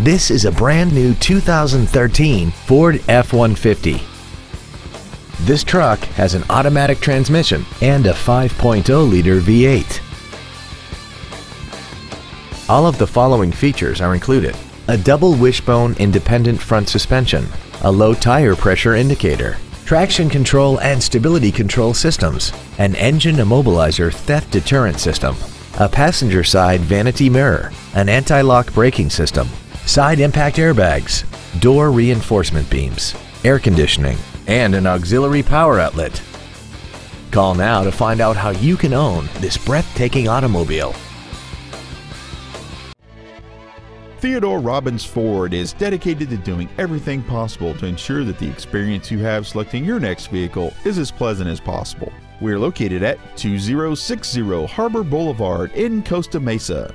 This is a brand new 2013 Ford F-150. This truck has an automatic transmission and a 5.0-liter V8. All of the following features are included. A double wishbone independent front suspension, a low tire pressure indicator, traction control and stability control systems, an engine immobilizer theft deterrent system, a passenger side vanity mirror, an anti-lock braking system, side impact airbags, door reinforcement beams, air conditioning, and an auxiliary power outlet. Call now to find out how you can own this breathtaking automobile. Theodore Robins Ford is dedicated to doing everything possible to ensure that the experience you have selecting your next vehicle is as pleasant as possible. We are located at 2060 Harbor Boulevard in Costa Mesa.